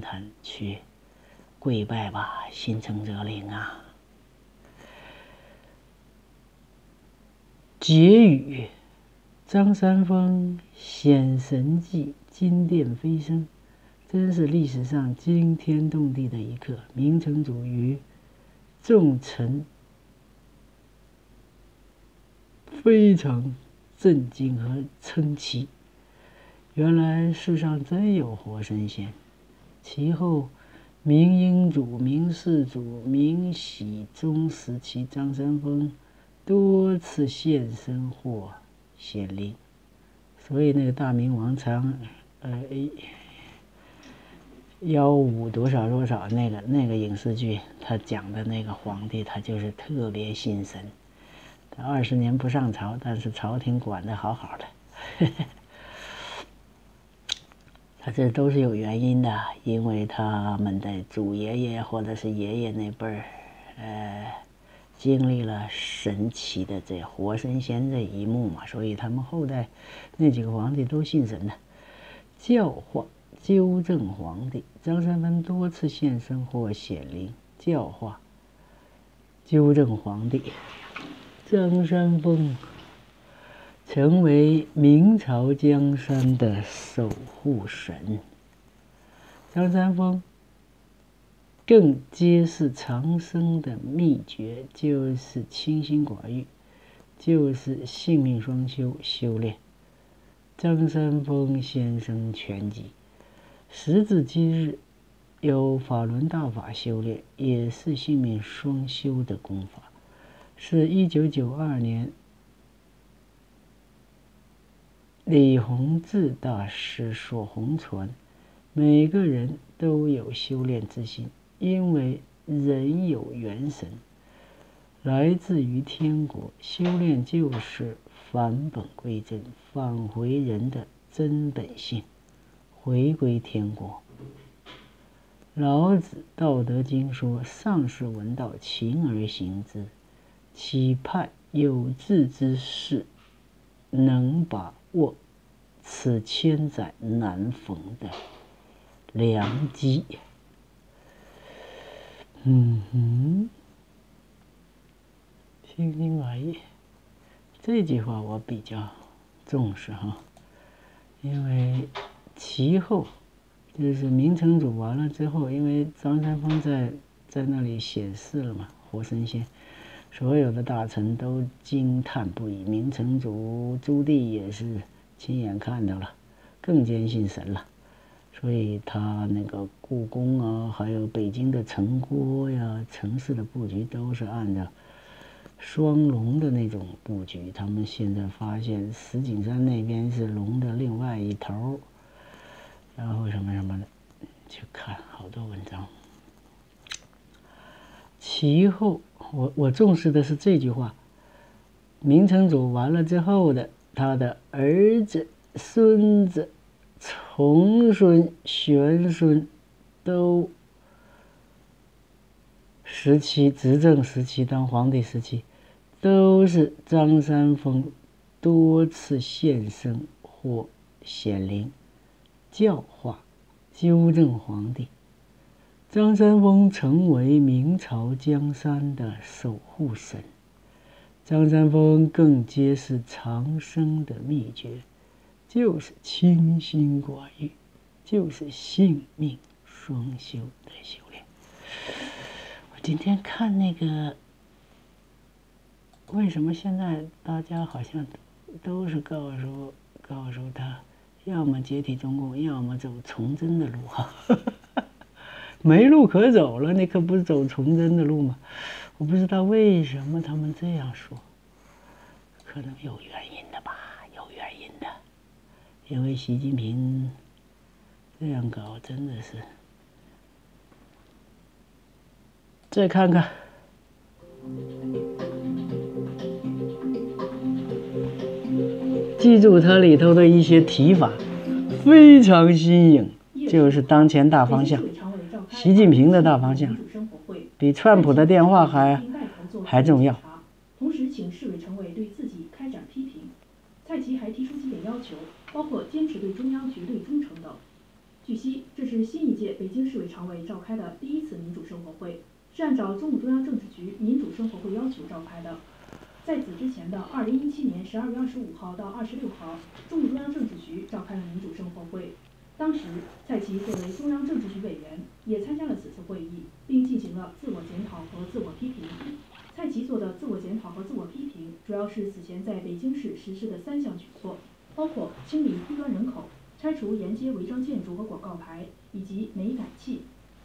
坛去跪拜吧，心诚则灵啊！结语：张三丰显神迹，金殿飞升，真是历史上惊天动地的一刻。明成祖与众臣非常震惊和称奇。原来世上真有活神仙。其后，明英祖、明世祖、明熹宗时期，张三丰多次现身或显灵。所以那个大明王朝，呃，幺五多少多少那个那个影视剧，他讲的那个皇帝，他就是特别信神。他二十年不上朝，但是朝廷管得好好的。他这都是有原因的，因为他们的祖爷爷或者是爷爷那辈儿，呃，经历了神奇的这活神仙这一幕嘛，所以他们后代那几个皇帝都信神的。教化纠正皇帝，张三丰多次现身或显灵，教化纠正皇帝。张三丰。成为明朝江山的守护神。张三丰更揭示长生的秘诀，就是清心寡欲，就是性命双修修炼。张三丰先生全集，时至今日，有法轮大法修炼，也是性命双修的功法，是一九九二年。李洪志大师所弘传，每个人都有修炼之心，因为人有元神，来自于天国。修炼就是返本归真，返回人的真本性，回归天国。老子《道德经》说：“上士闻道，勤而行之，期盼有志之士能把。”握此千载难逢的良机。嗯哼，心心寡欲，这句话我比较重视哈，因为其后就是明成祖完了之后，因为张三丰在在那里显示了嘛，活神仙。所有的大臣都惊叹不已，明成祖朱棣也是亲眼看到了，更坚信神了。所以他那个故宫啊，还有北京的城郭呀、城市的布局，都是按照双龙的那种布局。他们现在发现石景山那边是龙的另外一头，然后什么什么的，去看好多文章。其后。我我重视的是这句话。明成祖完了之后的他的儿子、孙子、重孙、玄孙，都时期执政时期当皇帝时期，都是张三丰多次现身或显灵，教化、纠正皇帝。张三丰成为明朝江山的守护神。张三丰更揭示长生的秘诀，就是清心寡欲，就是性命双修的修炼。我今天看那个，为什么现在大家好像都是告诉告诉他，要么解体中共，要么走崇祯的路哈。没路可走了，你可不是走崇祯的路吗？我不知道为什么他们这样说，可能有原因的吧，有原因的，因为习近平这样搞真的是。再看看，记住它里头的一些提法，非常新颖，就是当前大方向。习近平的大方向比川普的电话还还重要。同时，请市委常委对自己开展批评。蔡奇还提出几点要求，包括坚持对中央绝对忠诚等。据悉，这是新一届北京市委常委召开的第一次民主生活会，是按照中共中央政治局民主生活会要求召开的。在此之前的二零一七年十二月二十五号到二十六号，中共中央政治局召开了民主生活会。当时，蔡奇作为中央政治局委员，也参加了此次会议，并进行了自我检讨和自我批评。蔡奇做的自我检讨和自我批评，主要是此前在北京市实施的三项举措，包括清理低端人口、拆除沿街违章建筑和广告牌，以及煤改气。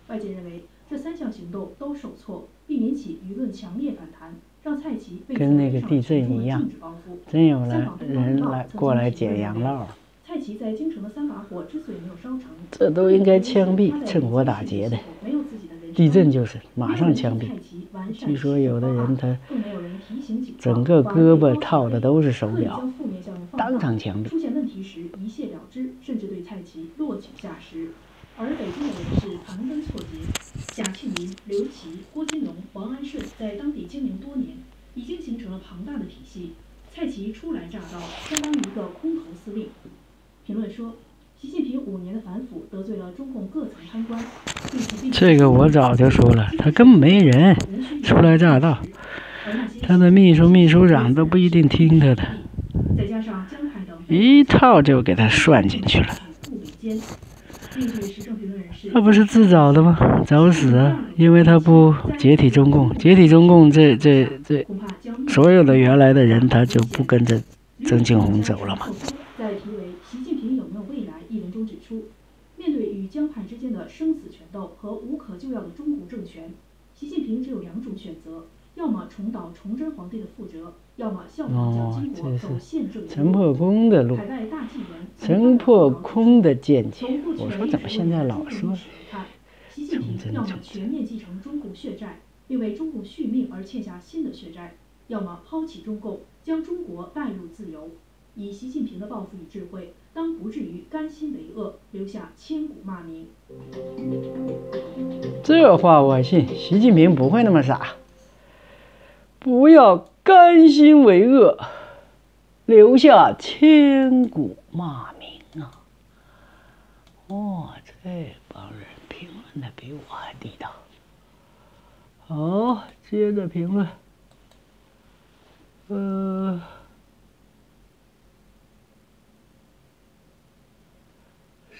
外界认为，这三项行动都受挫，并引起舆论强烈反弹。让蔡奇被跟那个地震一样，真有了人来过来捡洋烙。蔡奇在京城的三把火之所以没有烧成，这都应该枪毙，趁火打劫的。地震就是马上枪毙。据说有的人他整个胳膊套的都是手表，当场枪毙。出现问题时一泻了之，甚至对蔡奇落井下石。而北京的人士盘根错节，贾庆林、刘琦、郭金龙、王安顺在当地经营多年，已经形成了庞大的体系。蔡奇初来乍到，相当于一个空头司令。评论说，习近平五年的反腐得罪了中共各层贪官。这个我早就说了，他根本没人，初来乍到，他的秘书、秘书长都不一定听他的，一套就给他算进去了。那不是自找的吗？找死啊！因为他不解体中共，解体中共，这这这，所有的原来的人他就不跟着曾庆红走了嘛。在题为“习近平有没有未来”一文中指出，面对与江派之间的生死权斗和无可救药的中共政权，习近平只有两种选择：要么重蹈崇祯皇帝的覆辙。哦，这是陈破空的路，陈破空的见解。我说怎么现在老说习近平要么全面继承中共血债，并为中共续命而欠下新的血债；要么抛弃中共，将中国带入自由。以习近平的抱负与智慧，当不至于甘心为恶，留下千古骂名。这话我信，习近平不会那么傻。不要。甘心为恶，留下千古骂名啊！哦，这帮人评论的比我还地道。好，接着评论。呃，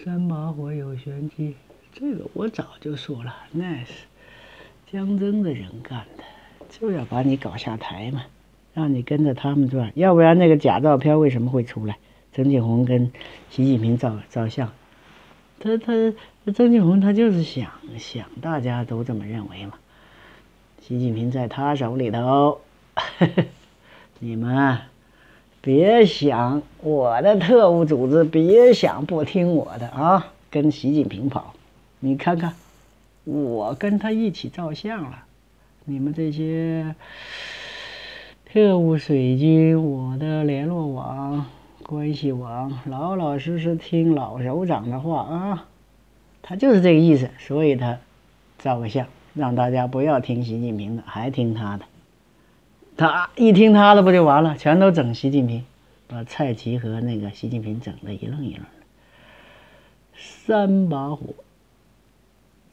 三把火有玄机，这个我早就说了，那是江征的人干的，就要把你搞下台嘛。让你跟着他们转，要不然那个假照片为什么会出来？曾庆红跟习近平照照相，他他曾庆红他就是想想大家都这么认为嘛。习近平在他手里头，你们别想我的特务组织，别想不听我的啊，跟习近平跑。你看看，我跟他一起照相了，你们这些。特务水军，我的联络网、关系网，老老实实听老首长的话啊！他就是这个意思，所以他照个相，让大家不要听习近平的，还听他的。他一听他的，不就完了？全都整习近平，把蔡奇和那个习近平整的一愣一愣的。三把火，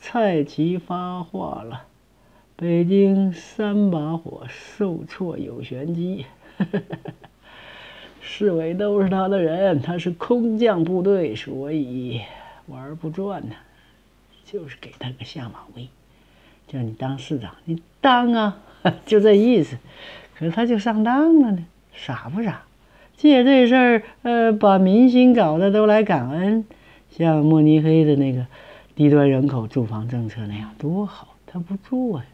蔡奇发话了。北京三把火受挫有玄机，市委都是他的人，他是空降部队，所以玩不转呢。就是给他个下马威，叫你当市长，你当啊，就这意思。可他就上当了呢，傻不傻？借这事儿，呃，把民心搞得都来感恩，像慕尼黑的那个低端人口住房政策那样，多好，他不做呀。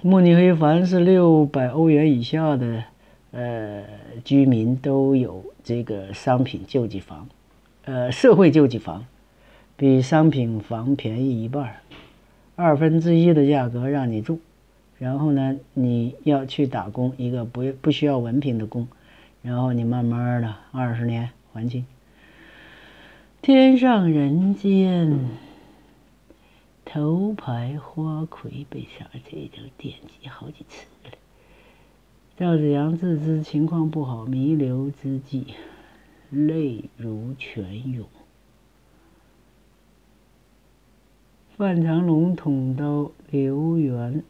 慕尼黑凡是六百欧元以下的，呃，居民都有这个商品救济房，呃，社会救济房，比商品房便宜一半儿，二分之一的价格让你住，然后呢，你要去打工，一个不不需要文凭的工，然后你慢慢的二十年还清，天上人间。头牌花魁被杀，这都惦记好几次了。赵子阳自知情况不好，弥留之际，泪如泉涌。范长龙捅刀刘源，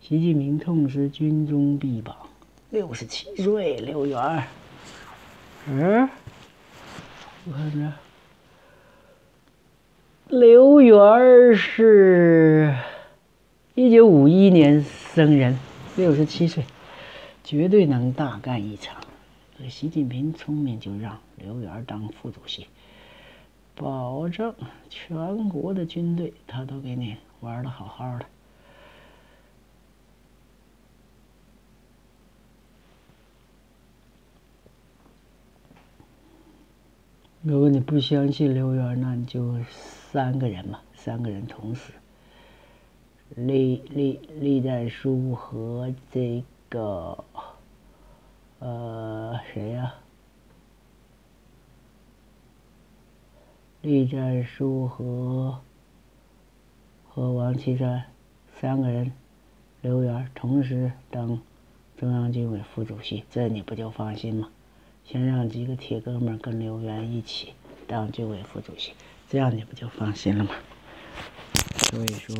习近平痛失军中臂膀，六十七岁，刘源。嗯，我看着，刘源是一九五一年生人，六十七岁，绝对能大干一场。习近平聪明，就让刘源当副主席，保证全国的军队他都给你玩的好好的。如果你不相信刘源，那你就三个人嘛，三个人同时，栗栗栗战书和这个。呃，谁呀？栗战书和和王岐山三个人，刘源同时当中央军委副主席，这你不就放心吗？先让几个铁哥们跟刘源一起当军委副主席，这样你不就放心了吗？所以说，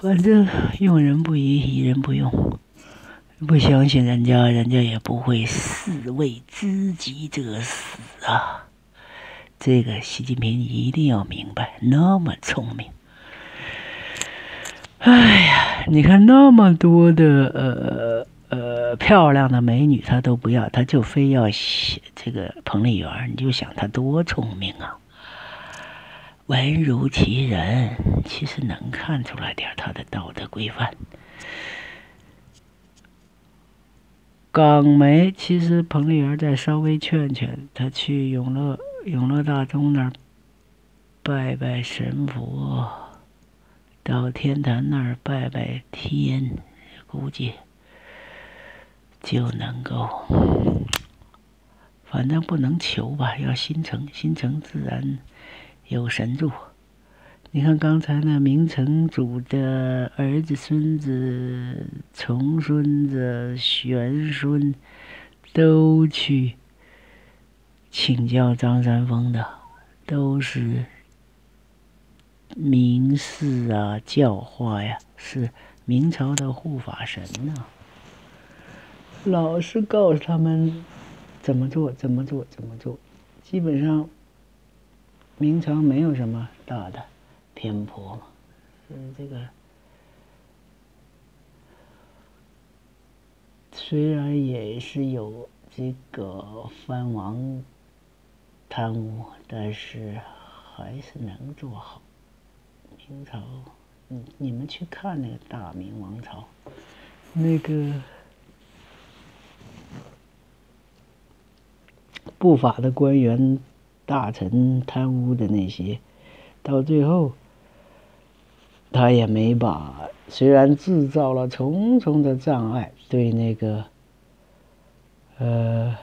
反正用人不疑，疑人不用。不相信人家，人家也不会士为知己者死啊！这个习近平一定要明白，那么聪明。哎呀，你看那么多的呃呃漂亮的美女，他都不要，他就非要这个彭丽媛。你就想他多聪明啊！文如其人，其实能看出来点他的道德规范。港媒其实彭丽媛再稍微劝劝他去永乐永乐大钟那儿拜拜神佛，到天坛那儿拜拜天，估计就能够，反正不能求吧，要心诚，心诚自然有神助。你看刚才那明成祖的儿子、孙子、重孙子、玄孙，都去请教张三丰的，都是名士啊、教化呀，是明朝的护法神呐。老是告诉他们怎么做、怎么做、怎么做，基本上明朝没有什么大的。偏颇嘛，嗯，这个虽然也是有这个藩王贪污，但是还是能做好。明朝，你你们去看那个大明王朝，那个不法的官员、大臣贪污的那些，到最后。他也没把，虽然制造了重重的障碍，对那个，呃，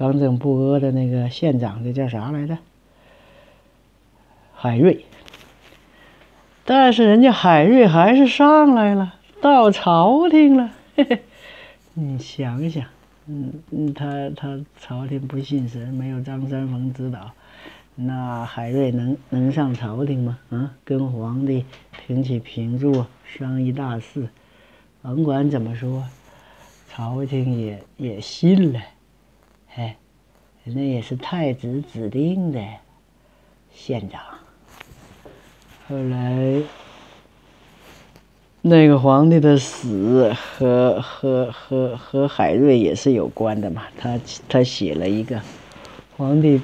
刚正不阿的那个县长，这叫啥来着？海瑞。但是人家海瑞还是上来了，到朝廷了。你想想，嗯嗯，他他朝廷不信神，没有张三丰指导。那海瑞能能上朝廷吗？啊，跟皇帝平起平坐商议大事，甭管怎么说，朝廷也也信了。哎，那也是太子指定的县长。后来那个皇帝的死和和和和海瑞也是有关的嘛。他他写了一个皇帝。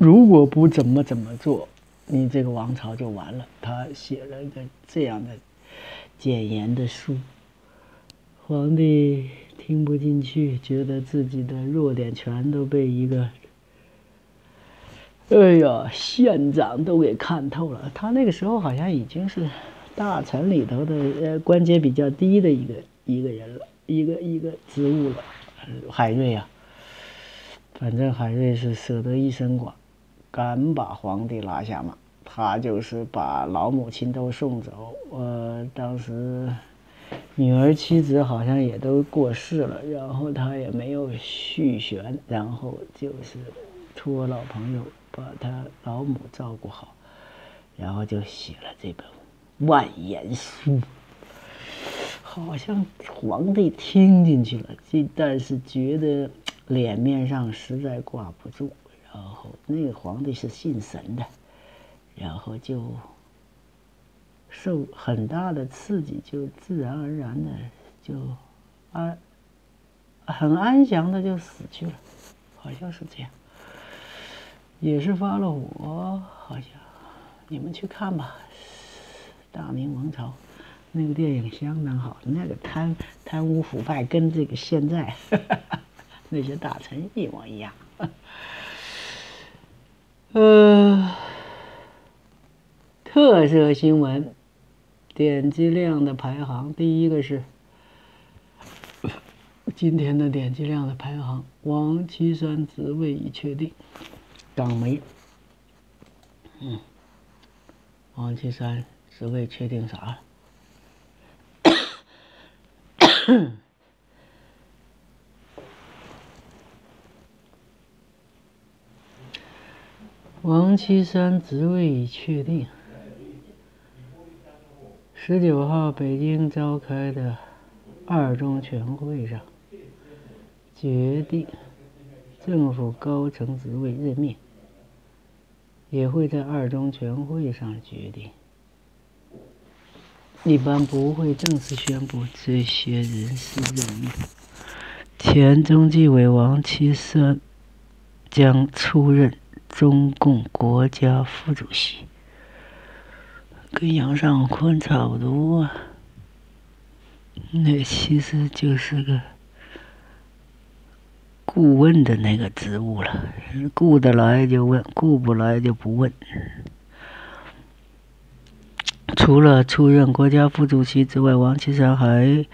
如果不怎么怎么做，你这个王朝就完了。他写了一个这样的谏言的书，皇帝听不进去，觉得自己的弱点全都被一个，哎呀，县长都给看透了。他那个时候好像已经是大臣里头的呃官阶比较低的一个一个人了，一个一个职务了。海瑞啊，反正海瑞是舍得一身剐。敢把皇帝拉下马，他就是把老母亲都送走。呃，当时女儿妻子好像也都过世了，然后他也没有续弦，然后就是托老朋友把他老母照顾好，然后就写了这本万言书。好像皇帝听进去了，这但是觉得脸面上实在挂不住。然后那个皇帝是信神的，然后就受很大的刺激，就自然而然的就安很安详的就死去了，好像是这样。也是发了火，好像你们去看吧，《大明王朝》那个电影相当好，那个贪贪污腐败跟这个现在 那些大臣一模一样。呃，特色新闻，点击量的排行，第一个是今天的点击量的排行，王岐山职位已确定，港媒，嗯，王岐山职位确定啥？王岐山职位已确定。十九号，北京召开的二中全会上决定政府高层职位任命，也会在二中全会上决定。一般不会正式宣布这些人事任命。前中纪委王岐山将出任。中共国家副主席跟杨尚昆差不多，啊，那其实就是个顾问的那个职务了，顾得来就问，顾不来就不问。除了出任国家副主席之外，王岐山还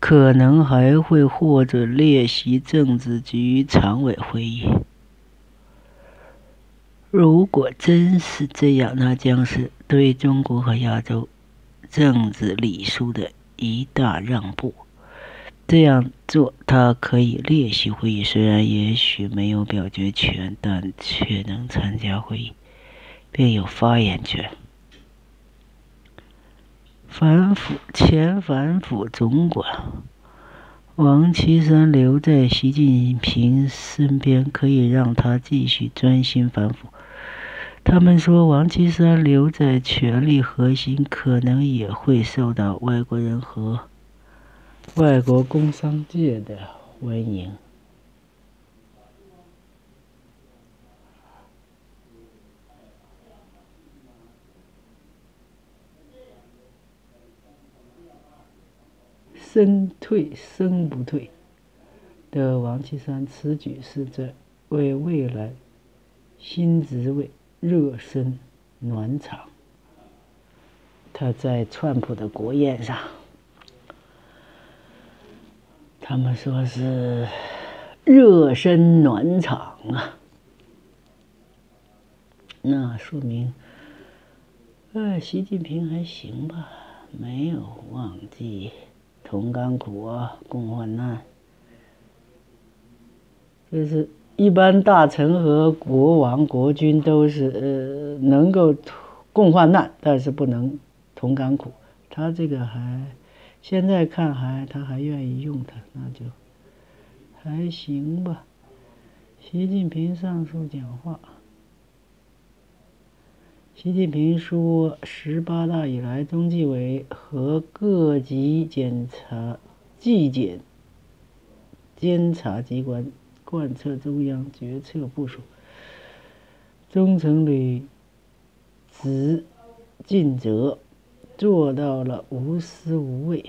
可能还会获准列席政治局常委会议。如果真是这样，那将是对中国和亚洲政治礼数的一大让步。这样做，他可以列席会议，虽然也许没有表决权，但却能参加会议，并有发言权。反腐前反腐总管王岐山留在习近平身边，可以让他继续专心反腐。他们说，王岐山留在权力核心，可能也会受到外国人和外国工商界的欢迎。生退生不退的王岐山此举是在为未来新职位。热身暖场，他在川普的国宴上，他们说是热身暖场啊，那说明，呃，习近平还行吧，没有忘记同甘苦啊，共患难，就是。一般大臣和国王、国君都是呃能够共患难，但是不能同甘苦。他这个还现在看还他还愿意用他，那就还行吧。习近平上述讲话，习近平说，十八大以来，中纪委和各级检察、纪检监察机关。贯彻中央决策部署，忠诚履职尽责，做到了无私无畏、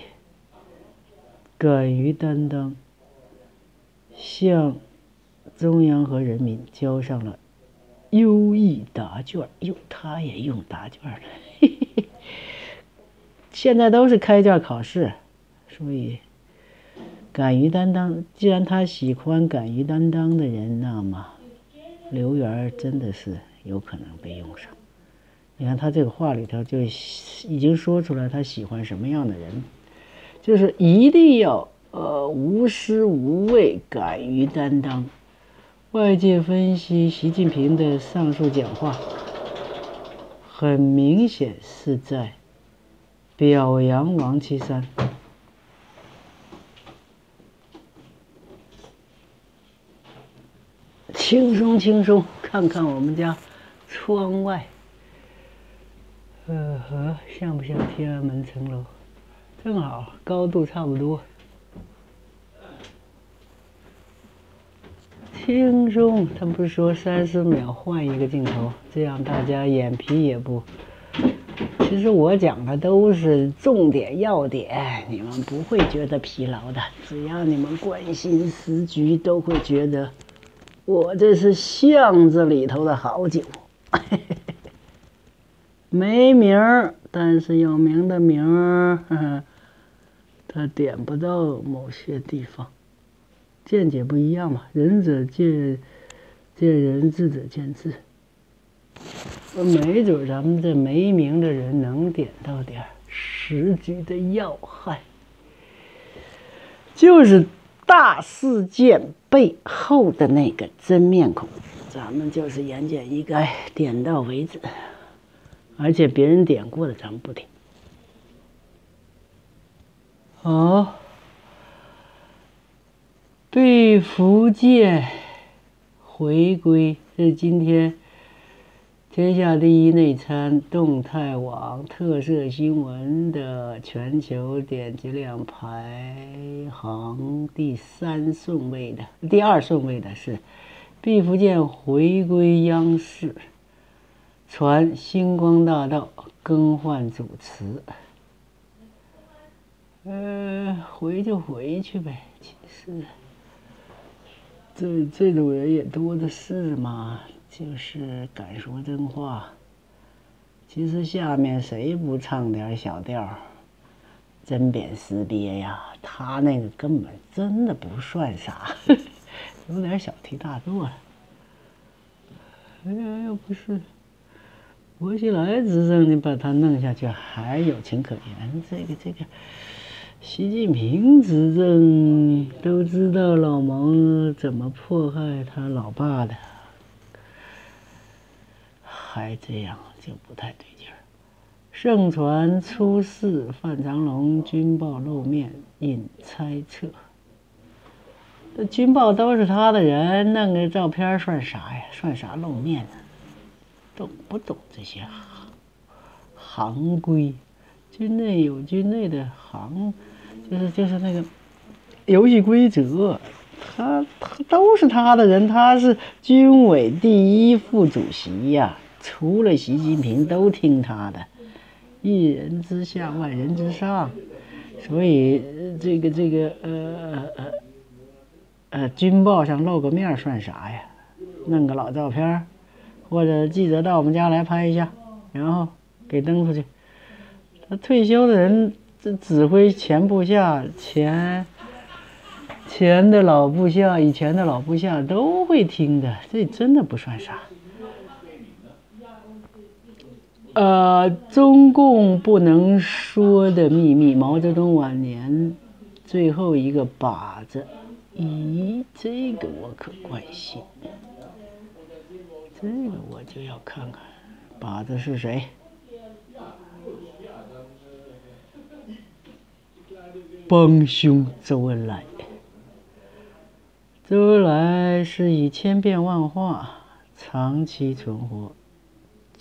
敢于担当，向中央和人民交上了优异答卷。哟，他也用答卷了，现在都是开卷考试，所以。敢于担当，既然他喜欢敢于担当的人，那么刘源真的是有可能被用上。你看他这个话里头就已经说出来，他喜欢什么样的人，就是一定要呃无私无畏、敢于担当。外界分析习近平的上述讲话，很明显是在表扬王岐山。轻松轻松，看看我们家窗外，呃呵，像不像天安门城楼？正好，高度差不多。轻松，他不是说三十秒换一个镜头，这样大家眼皮也不。其实我讲的都是重点要点，你们不会觉得疲劳的。只要你们关心时局，都会觉得我这是巷子里头的好酒，没名儿，但是有名的名儿，他点不到某些地方。见解不一样嘛，仁者见见仁，智者见智。没准咱们这没名的人能点到点时局的要害，就是大事件背后的那个真面孔。咱们就是言简意赅，点到为止。而且别人点过的，咱们不点。好。对福建回归是今天天下第一内参动态网特色新闻的全球点击量排行第三顺位的，第二顺位的是毕福剑回归央视，传星光大道更换主持，呃，回就回去呗，其实。这这种人也多的是嘛，就是敢说真话。其实下面谁不唱点小调针砭时别呀？他那个根本真的不算啥，有点小题大做了。哎呀，要不是薄熙来执政，你把他弄下去还有情可原。这个这个。习近平执政都知道老毛怎么迫害他老爸的，还这样就不太对劲儿。盛传出事，范长龙军报露面，引猜测。这军报都是他的人，弄个照片算啥呀？算啥露面呢？懂不懂这些行规？军内有军内的行。就是就是那个游戏规则，他他都是他的人，他是军委第一副主席呀，除了习近平都听他的，一人之下万人之上，所以这个这个呃呃呃呃军报上露个面算啥呀？弄个老照片，或者记者到我们家来拍一下，然后给登出去。他退休的人。这指挥前部下、前前的老部下、以前的老部下都会听的，这真的不算啥。呃，中共不能说的秘密，毛泽东晚年最后一个靶子，咦，这个我可关心，这个我就要看看，靶子是谁。帮凶周恩来，周恩来是以千变万化长期存活，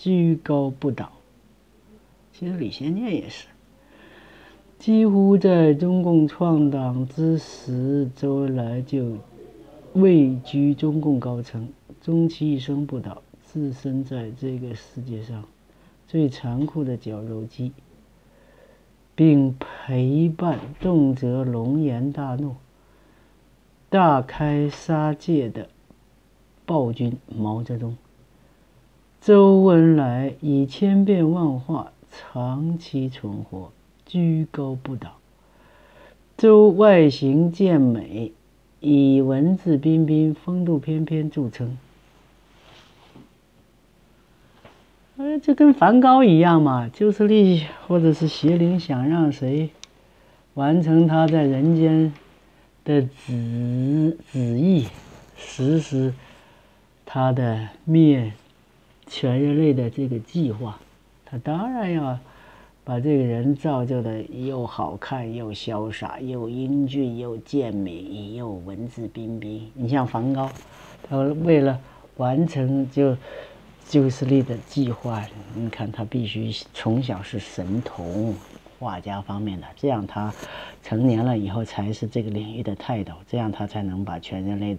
居高不倒。其实李先念也是，几乎在中共创党之时，周恩来就位居中共高层，终其一生不倒，置身在这个世界上最残酷的绞肉机。并陪伴动辄龙颜大怒、大开杀戒的暴君毛泽东。周恩来以千变万化长期存活，居高不倒。周外形健美，以文质彬彬、风度翩翩著称。哎，这跟梵高一样嘛，就是力或者是邪灵想让谁完成他在人间的旨旨意，实施他的灭全人类的这个计划，他当然要把这个人造就的又好看又潇洒，又英俊又健美又文质彬彬。你像梵高，他为了完成就旧斯利的计划，你看他必须从小是神童。画家方面的，这样他成年了以后才是这个领域的泰斗，这样他才能把全人类。